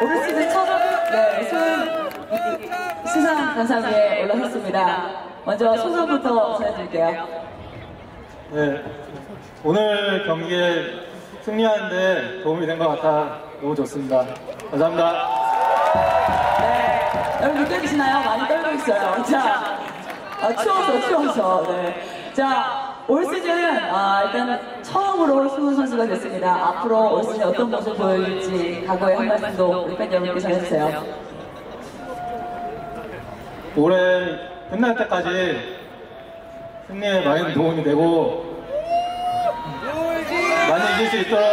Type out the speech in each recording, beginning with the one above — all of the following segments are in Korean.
올 시즌 첫 네, 수은 수상 감사위에 올라섰습니다. 먼저 소감부터 전해드릴게요. 네, 오늘 경기에 승리하는데 도움이 된 것 같아 너무 좋습니다. 감사합니다. 네, 여러분 느껴지시나요? 많이 떨고 있어요. 자, 아, 추워서, 추워서. 네. 자, 올 시즌, 아, 일단 처음으로 수훈 선수가 됐습니다. 앞으로 올 시즌 어떤 모습 보여줄지 각오의 한 말씀도 우리 팬 여러분께 전해주세요. 올해 끝날 때까지 승리에 많이 도움이 되고 많이 이길 수 있도록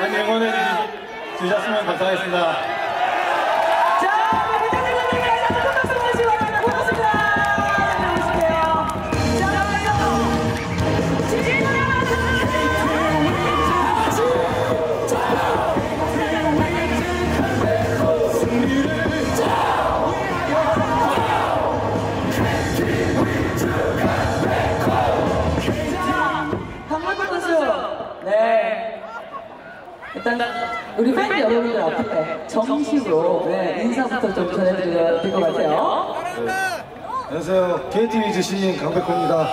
많이 응원해 주- 주셨으면 감사하겠습니다. 일단 우리 팬 여러분들 앞에 정식으로 네, 인사부터 좀 전해드려야 될 것 같아요. 안녕하세요. KT 위즈 신인 강백호입니다.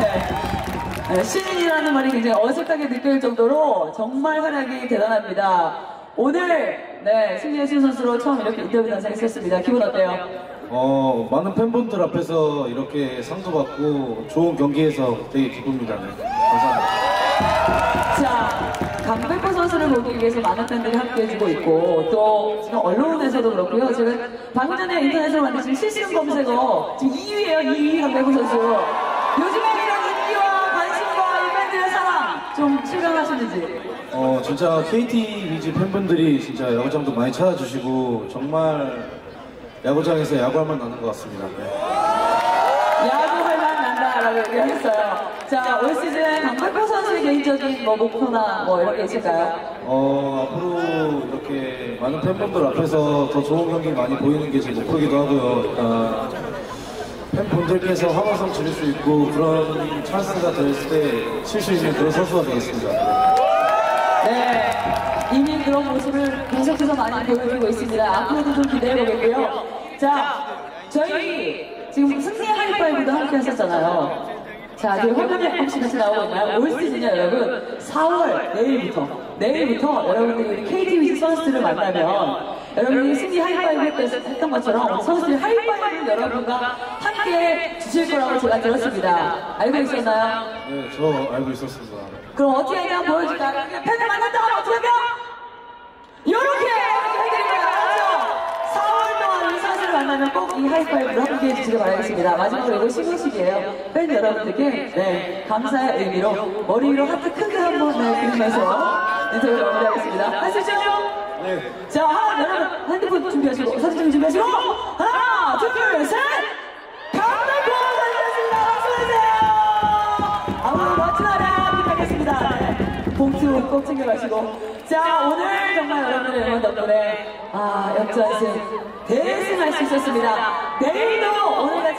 네. 네, 신인이라는 말이 굉장히 어색하게 느껴질 정도로 정말 활약이 대단합니다. 오늘 네, 신예수 선수로 처음 이렇게 인터뷰 단상했었습니다. 기분 어때요? 어, 많은 팬분들 앞에서 이렇게 상도 받고 좋은 경기에서 되게 기쁩니다. 네. 감사합니다. 자, 강백호 선수를 보기 위해서 많은 팬들이 함께해주고 있고 또 언론에서도 그렇고요. 지금 방금 전에 인터넷으로 만드신 실시간 검색어 지금 2위예요. 2위 강백호 선수. 요즘에 이런 인기와 관심과 이 팬들의 사랑 좀 실감하시는지. 어, 진짜 KT 위즈 팬분들이 진짜 야구장도 많이 찾아주시고 정말 야구장에서 야구할 만 나는 것 같습니다. 난다라고 얘기했어요. 자, 올 시즌 강백호 선수의 개인적인 뭐 목표나 뭐 이런 게 있을까요? 어, 앞으로 이렇게 많은 팬분들 앞에서 더 좋은 경기 많이 보이는 게 제 목표이기도 하고요. 일단 팬분들께서 환호성 지를 수 있고 그런 찬스가 됐을 때 칠 수 있는 그런 선수가 되겠습니다. 네. 이미 그런 모습을 계속해서 많이 보여주고 있습니다. 앞으로도 좀 기대해 보겠고요. 자, 저희 지금 승리 하이파이브도 함께 했었잖아요. 자, 지금 화면에 혹시 같이 나오고 있나요? 올 시즌이요, 여러분. 4월 내일부터. 내일부터 여러분들이 KT 위즈 선수들을 만나면 여러분이 승리 하이파이브 했- 했던 것처럼 선수들 하이파이브 여러분과 함께 주실 거라고 제가 들었습니다. 알고 있었나요? 네, 저 알고 있었습니다. 그럼 어떻게 하냐 한번 보여줄까요? 팬을 만났다가 하면 어떻게 하냐? 요렇게 해드립니다. 알았죠? 4월 동안 이 선수를 만나면 꼭이 하이파이브를 함께 해주시길 바라겠습니다. 마지막으로 이거 시상식이에요. 팬 여러분들께 네, 감사의 의미로 머리 위로 하트 크게 한번 네, 그리면서 인터뷰 마무리하겠습니다. 하시죠? 네. 자, 여러분 핸드폰 준비하시고 사진 준비하시고 하나, 둘, 셋! 강백호 선수였습니다. 박수해주세요! 아무튼 멋진 하루 부탁하겠습니다. 네. 봉투 꼭 챙겨가시고 자, 오늘 정말 여러분의 응원 덕분에 아, 역전승 대승할 수 있었습니다. 내일도 오늘같이